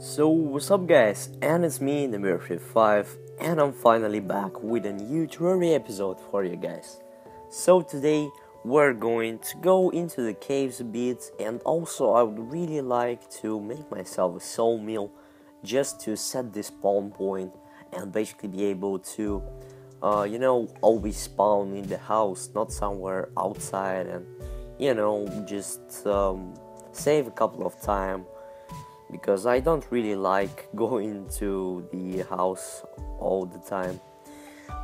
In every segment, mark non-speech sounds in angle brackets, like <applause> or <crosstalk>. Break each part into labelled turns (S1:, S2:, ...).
S1: So what's up guys and it's me the Namir55 and I'm finally back with a new Terraria episode for you guys. So today we're going to go into the caves a bit and also I would really like to make myself a sawmill just to set this spawn point and basically be able to uh, you know always spawn in the house not somewhere outside and you know just um, save a couple of time because I don't really like <laughs> going to the house all the time.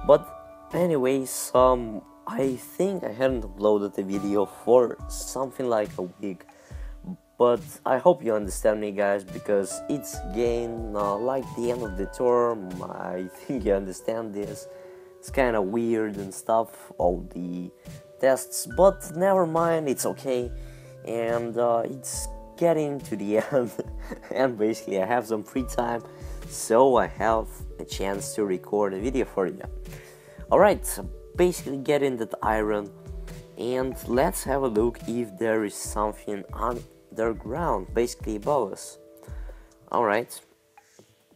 S1: But anyways, um, I think I hadn't uploaded a video for something like a week. But I hope you understand me, guys, because it's again uh, like the end of the term. I <laughs> think you understand this. It's kind of weird and stuff, all the tests, but never mind, it's okay. And uh, it's getting to the <laughs> end and basically I have some free time so I have a chance to record a video for you. Alright, so basically getting that iron and let's have a look if there is something underground basically above us. Alright,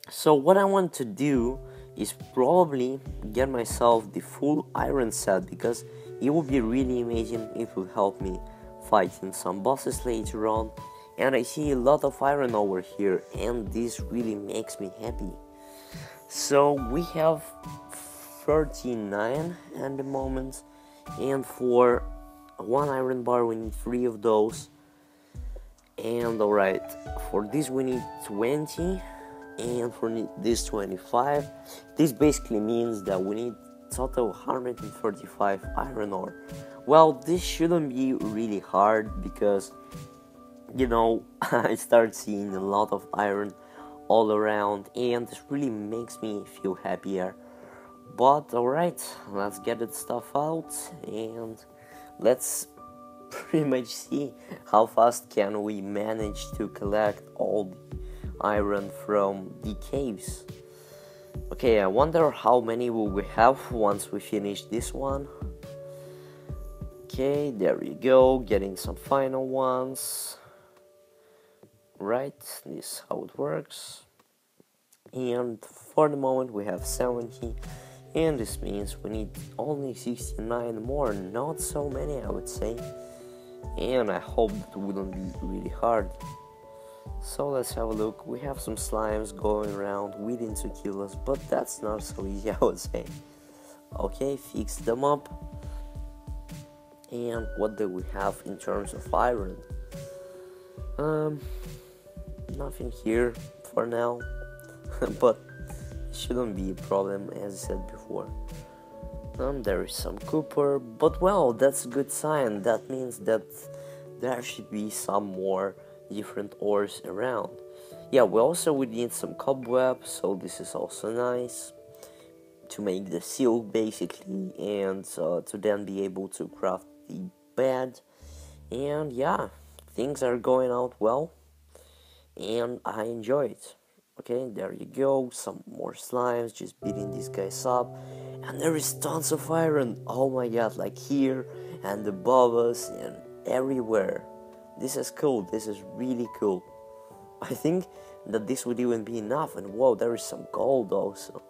S1: so what I want to do is probably get myself the full iron set because it would be really amazing it will help me fighting some bosses later on and I see a lot of iron over here and this really makes me happy. So we have 39 at the moment and for one iron bar we need 3 of those. And alright for this we need 20 and for this 25 this basically means that we need total 135 iron ore. Well this shouldn't be really hard because you know, <laughs> I start seeing a lot of iron all around, and this really makes me feel happier. But alright, let's get that stuff out and let's <laughs> pretty much see how fast can we manage to collect all the iron from the caves. Okay, I wonder how many will we have once we finish this one. Okay, there you go, getting some final ones right this is how it works. And for the moment we have 70 and this means we need only 69 more not so many I would say. And I hope it wouldn't be really hard. So let's have a look. We have some slimes going around. Waiting to kill us but that's not so easy <laughs> I would say. Okay fix them up. And what do we have in terms of iron? Um nothing here for now, <laughs> but it shouldn't be a problem as I said before. Um, there is some copper, but well, that's a good sign. That means that there should be some more different ores around. Yeah, we also would need some cobweb, so this is also nice to make the seal basically, and uh, to then be able to craft the bed. And yeah, things are going out well and I enjoy it. Okay, there you go, some more slimes, just beating these guys up, and there is tons of iron. Oh my god, like here and above us and everywhere. This is cool. This is really cool. <laughs> I think that this would even be enough. And whoa, there is some gold also.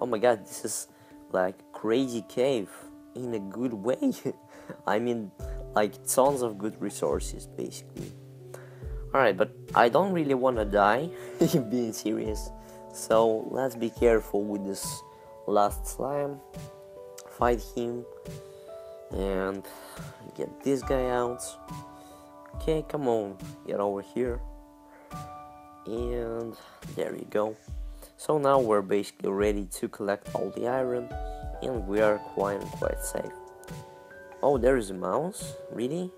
S1: Oh my god, this is like crazy cave in a good way. <laughs> I mean, like tons of good resources basically. Alright, but I don't really want to die, <laughs> being serious. So let's be careful with this last slime. Fight him. And get this guy out. Okay, come on, get over here. And there you go. So now we're basically ready to collect all the iron and we are quite quite safe. Oh, there is a mouse? Really?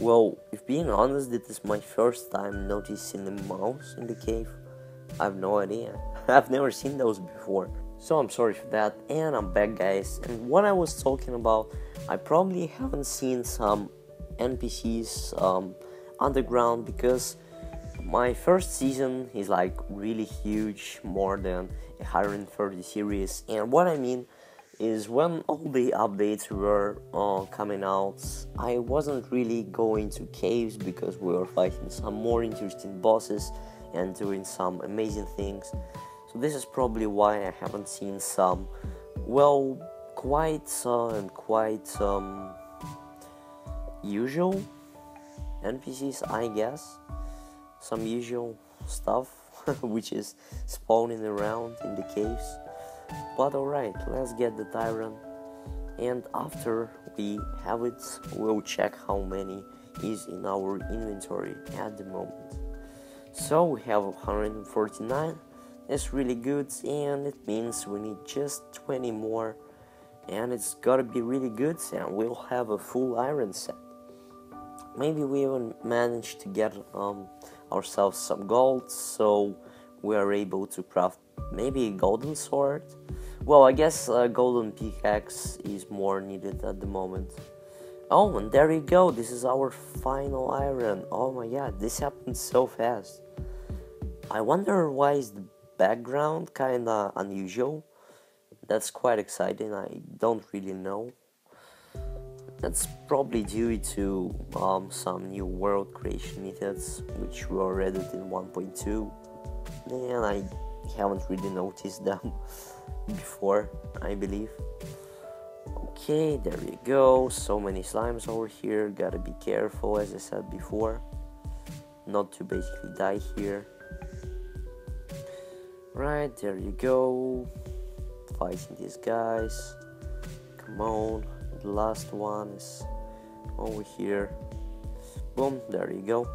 S1: Well, if being honest, this is my first time noticing a mouse in the cave. I have no idea. <laughs> I've never seen those before. So I'm sorry for that, and I'm back, guys. And what I was talking about, I probably haven't seen some NPCs um, underground because my first season is like really huge, more than 130 series. And what I mean is when all the updates were uh, coming out, I wasn't really going to caves because we were fighting some more interesting bosses and doing some amazing things. So this is probably why I haven't seen some, well, quite uh, and quite um, usual NPCs, I guess. Some usual stuff, <laughs> which is spawning around in the caves. But alright, let's get the Tyrant. And after we have it, we'll check how many is in our inventory at the moment. So we have 149, that's really good, and it means we need just 20 more, and it's gotta be really good, and we'll have a full iron set. Maybe we even manage to get um, ourselves some gold, so we are able to craft maybe a golden sword. Well, I guess a golden pickaxe is more needed at the moment. Oh, and there you go. This is our final iron. Oh my god, this happened so fast. I wonder why is the background kinda unusual. That's quite exciting. I don't really know. That's probably due to um, some new world creation methods, which were added in 1.2, and I haven't really noticed them <laughs> before, I believe. Okay, there you go. So many slimes over here. Gotta be careful, as I said before, not to basically die here. Right, there you go. Fighting these guys. Come on. The last one is over here. Boom, there you go.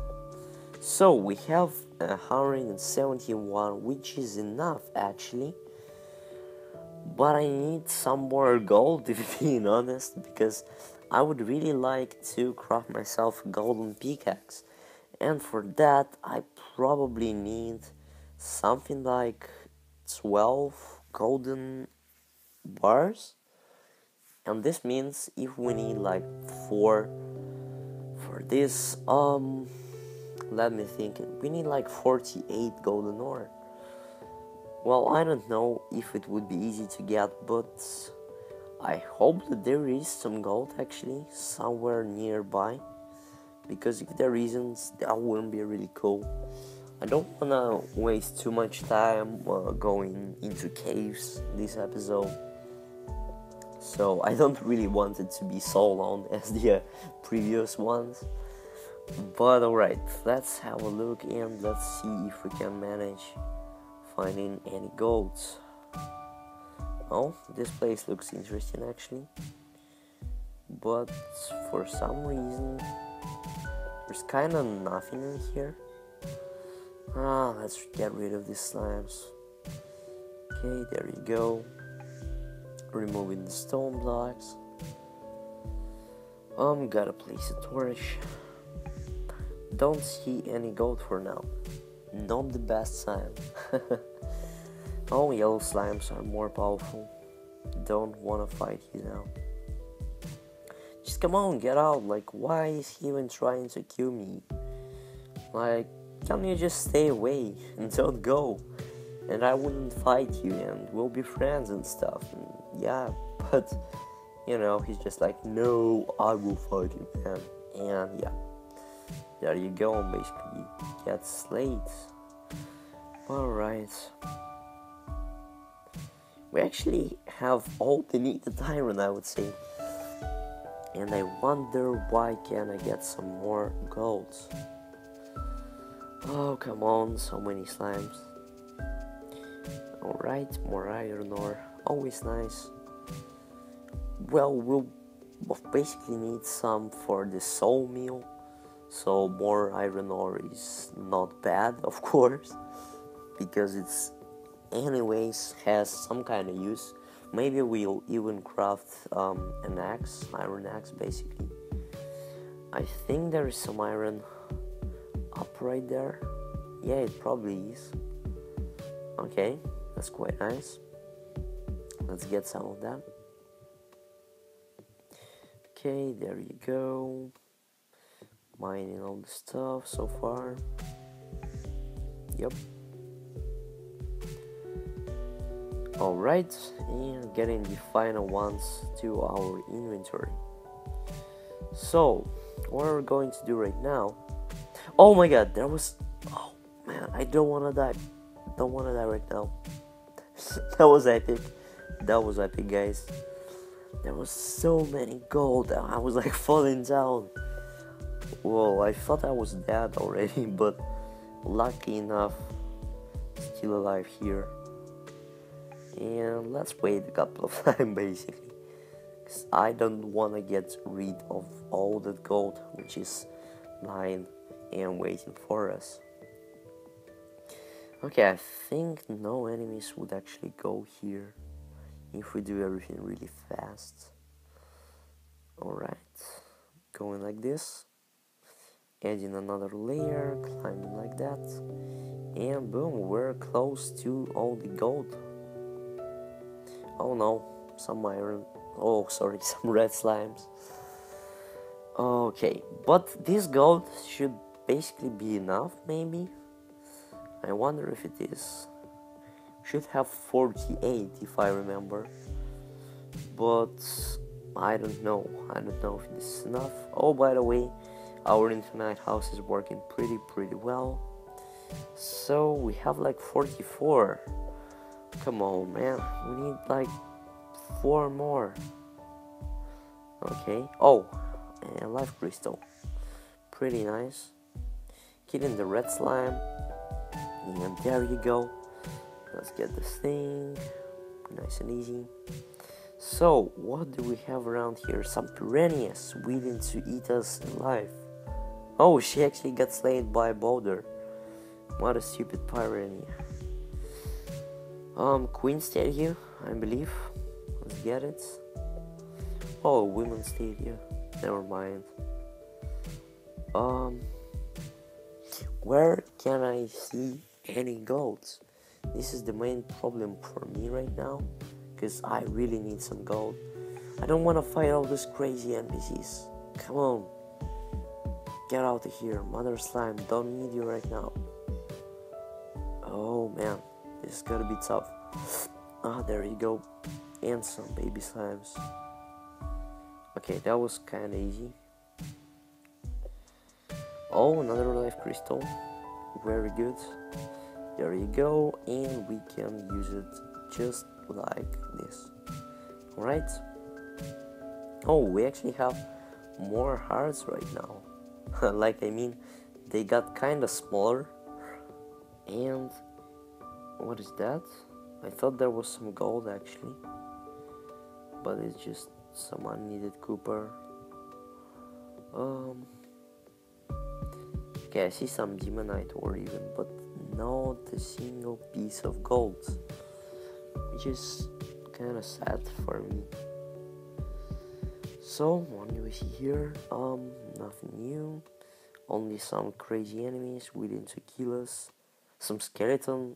S1: So we have 171, which is enough actually. But I need some more gold <laughs> if being honest because I would really like to craft myself a golden pickaxe. And for that I probably need something like 12 golden bars. And this means if we need like 4 for this um let me think we need like 48 golden ore well, I don't know if it would be easy to get, but I hope that there is some gold actually somewhere nearby. Because if there isn't, that wouldn't be really cool. I don't wanna waste too much time uh, going into caves this episode. So I don't really want it to be so long <laughs> as the uh, previous ones. But alright, let's have a look and let's see if we can manage finding any goats. Oh, this place looks interesting actually. But for some reason, there's kind of nothing in here. Ah, let's get rid of these slimes. Okay, there you go. Removing the stone blocks. Um, gotta place a torch. Don't see any gold for now. Not the best sign. <laughs> All yellow slimes are more powerful. Don't wanna fight you now. Just come on, get out. Like, why is he even trying to kill me? Like, can you just stay away and <laughs> don't go? And I wouldn't fight you and we'll be friends and stuff. And yeah, but you know, he's just like, no, I will fight you, man. And yeah there you go basically get slates. alright we actually have all the needed iron I would say. And I wonder why can I get some more gold oh come on so many slimes. Alright more iron ore always nice. Well we'll basically need some for the sawmill so more iron ore is not bad <laughs> of course because it's anyways has some kind of use. Maybe we'll even craft um, an axe iron axe basically. I think there is some iron up right there. Yeah it probably is. Okay that's quite nice. Let's get some of that. Okay there you go mining all the stuff so far. Yep. Alright, and getting the final ones to our inventory. So, what are we're going to do right now. Oh my god, there was. Oh man, I don't wanna die. Don't wanna die right now. <laughs> that was epic. That was epic, guys. There was so many gold. I was like falling down. Whoa, I thought I was dead already, <laughs> but lucky enough, still alive here. And let's wait a couple of <laughs> time basically. Cause I don't wanna get rid of all that gold which is lying and waiting for us. Okay, I think no enemies would actually go here if we do everything really fast. Alright, going like this, adding another layer, climbing like that, and boom, we're close to all the gold. Oh no, some iron, oh <laughs> sorry, some red slimes. Okay, but this gold should basically be enough, maybe? I wonder if it is should have 48 if I remember but I don't know I don't know if this is enough oh by the way our internet house is working pretty pretty well. So we have like 44 come on man. We need like four more. Okay. Oh and life crystal. Pretty nice. Killing the red slime. And there you go. Let's get this thing. Nice and easy. So what do we have around here? Some piranhas waiting to eat us alive oh she actually got slain by a boulder. What a stupid piranha um queen statue i believe. Let's get it. Oh women statue never mind. Um where can i see any golds this is the main problem for me right now because I really need some gold. I don't want to fight all these crazy NPCs. Come on. Get out of here. Mother Slime, don't need you right now. Oh man, this is gonna be tough. Ah, there you go. And some baby slimes. Okay, that was kinda easy. Oh, another life crystal. Very good there you go and we can use it just like this alright oh we actually have more hearts right now <laughs> like I mean they got kinda smaller and what is that? I thought there was some gold actually. But it's just some unneeded copper. Um okay I see some demonite ore even but not a single piece of gold, which is kind of sad for me. So, what do we see here? Um, nothing new. Only some crazy enemies waiting to kill us. Some skeleton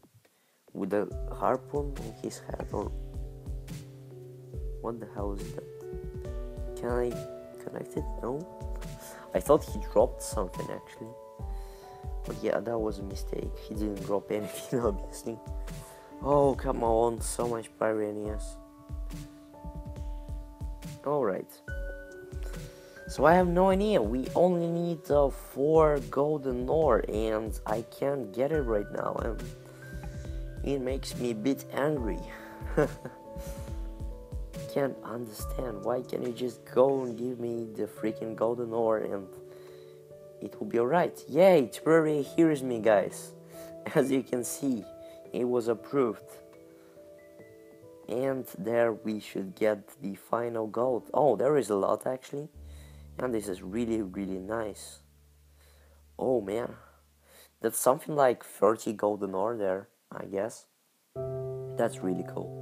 S1: with a harpoon in his head, or oh, what the hell is that? Can I connect it? No. I thought he dropped something actually. But yeah, that was a mistake. He didn't drop anything, <laughs> obviously. Oh, come on, so much Piranhas. Alright. So I have no idea. We only need uh, 4 golden ore and I can't get it right now. And it makes me a bit angry. <laughs> can't understand. Why can't you just go and give me the freaking golden ore and it will be alright. Yay, Terraria hears me, guys. <laughs> As you can see, it was approved. And there we should get the final gold. Oh, there is a lot actually. And this is really, really nice. Oh man. That's something like 30 golden ore there, I guess. That's really cool.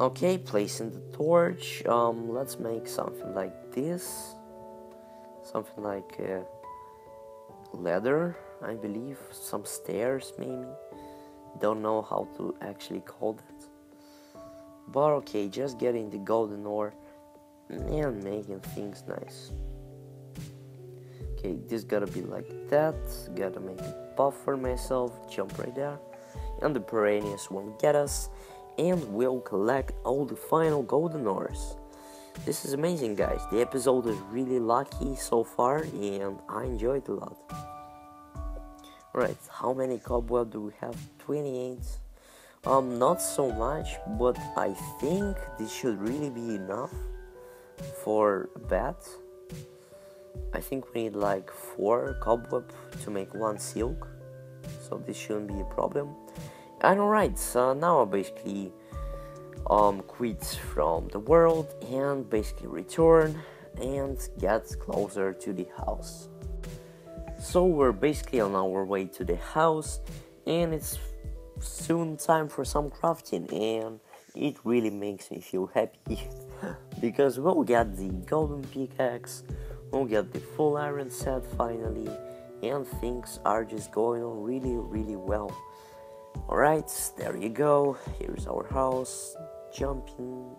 S1: Okay, placing the torch. Um, let's make something like this something like uh, leather, I believe, some stairs maybe. Don't know how to actually call that. But okay, just getting the golden ore and making things nice. Okay, this gotta be like that. Gotta make a buff for myself. Jump right there. And the piranhas won't get us. And we'll collect all the final golden ores. This is amazing, guys. The episode is really lucky so far, and I enjoyed a lot. Alright, how many cobweb do we have? 28. Um, not so much, but I think this should really be enough for a bed. I think we need like 4 cobweb to make one silk, so this shouldn't be a problem. And alright, so now I basically um, quit from the world and basically return and get closer to the house. So we're basically on our way to the house and it's soon time for some crafting and it really makes me feel happy <laughs> <laughs> because we'll get the golden pickaxe, we'll get the full iron set finally and things are just going on really really well. Alright, there you go, here's our house, jumping,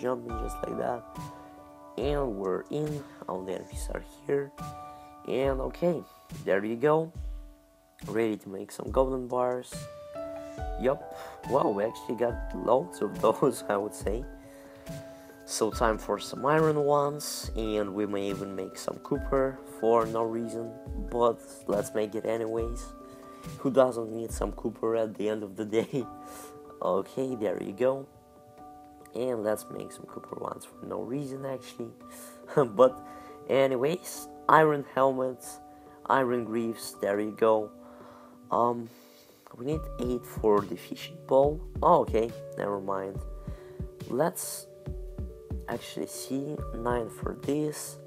S1: jumping just like that and we're in, all the enemies are here and okay, there you go. Ready to make some golden bars. Yup, wow, we actually got loads of <laughs> those, I would say. So time for some iron ones, and we may even make some copper for no reason, but let's make it anyways. Who doesn't need some copper at the end of the day? <laughs> okay, there you go. And let's make some copper ones for no reason actually. <laughs> but anyways, iron helmets, iron greaves, there you go. Um, we need 8 for the fishing pole. Oh, okay, never mind. Let's actually see 9 for this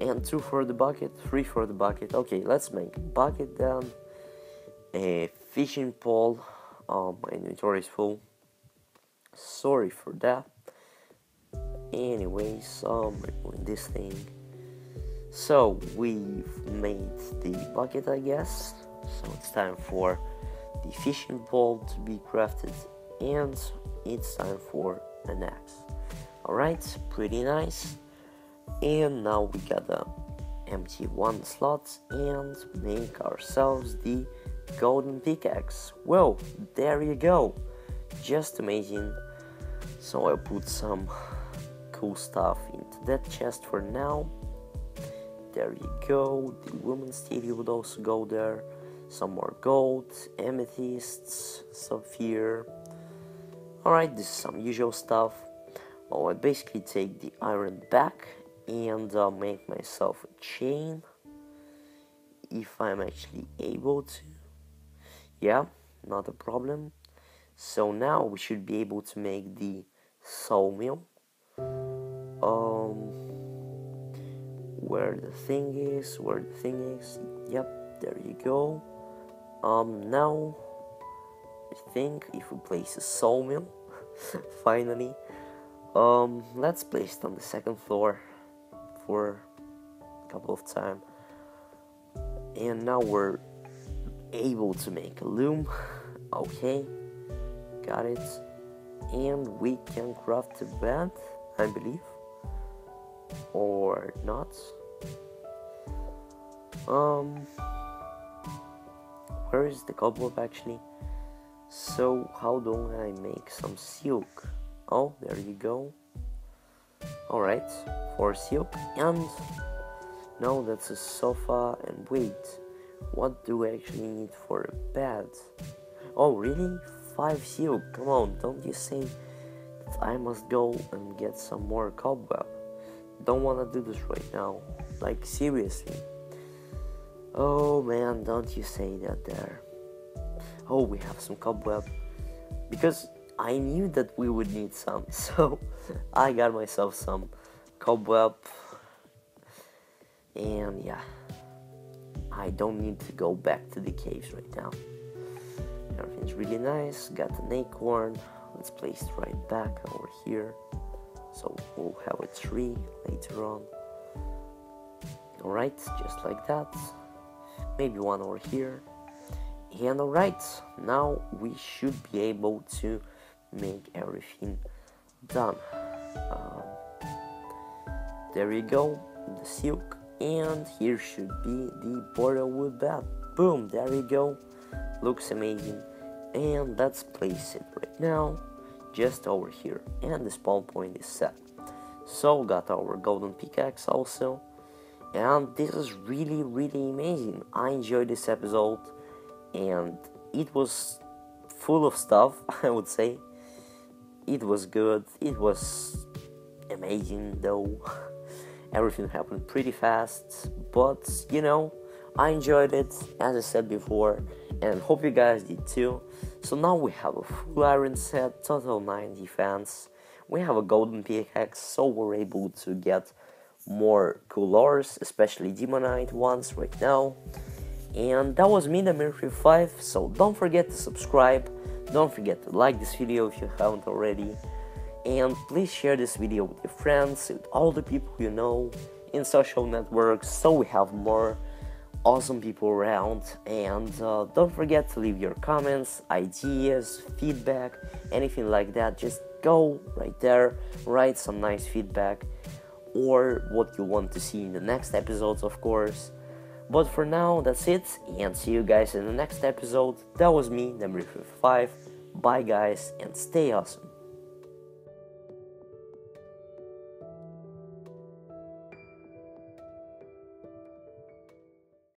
S1: and 2 for the bucket, 3 for the bucket. Okay, let's make bucket then. A fishing pole. Oh, my inventory is full. Sorry for that. Anyways, um, removing this thing. So we've made the bucket, I guess. So it's time for the fishing pole to be crafted, and it's time for an axe. Alright, pretty nice. And now we gotta empty one slot and make ourselves the golden pickaxe. Well, there you go. Just amazing. So I put some cool stuff into that chest for now there you go. The woman's TV would also go there. Some more gold, amethysts, sapphire. Alright, this is some usual stuff. I basically take the iron back and uh, make myself a chain if I'm actually able to. Yeah, not a problem. So now we should be able to make the sawmill. Um, where the thing is, where the thing is. Yep, there you go. Um, now I think if we place a sawmill, <laughs> finally, um, let's place it on the second floor for a couple of time. And now we're able to make a loom. <laughs> okay, got it. And we can craft a bed, I believe or not. Um, where is the cobweb actually? So, how do I make some silk? Oh, there you go. Alright, for silk and now that's a sofa and wait, what do I actually need for a bed? Oh, really? Five silk? Come on, don't you say that I must go and get some more cobweb? don't want to do this right now. Like, seriously. Oh man, don't you say that there. Oh, we have some cobweb. Because I knew that we would need some, <laughs> so I got myself some cobweb. And yeah, I don't need to go back to the caves right now. Everything's really nice. Got an acorn. Let's place it right back over here so we'll have a tree later on alright just like that maybe one over here and alright now we should be able to make everything done. Um, there you go the silk and here should be the border wood bed boom there you go. Looks amazing. And let's place it right now just over here. And the spawn point is set. So got our golden pickaxe also. And this is really really amazing. I enjoyed this episode and it was full of stuff, <laughs> I would say. It was good, it was amazing though. <laughs> Everything happened pretty fast, but you know, I enjoyed it as I said before, and hope you guys did too. So now we have a full iron set, total 9 defense. We have a golden pickaxe, so we're able to get more cool ores, especially demonite ones right now. And that was me, the Mirror 5. So don't forget to subscribe, don't forget to like this video if you haven't already, and please share this video with your friends, with all the people you know in social networks, so we have more awesome people around. And uh, don't forget to leave your comments, ideas, feedback, anything like that. Just go right there, write some nice feedback or what you want to see in the next episodes, of course. But for now, that's it, and see you guys in the next episode. That was me, Number 5. Bye, guys, and stay awesome.